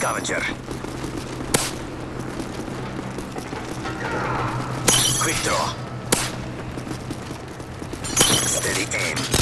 scavenger. Quick draw. Steady aim.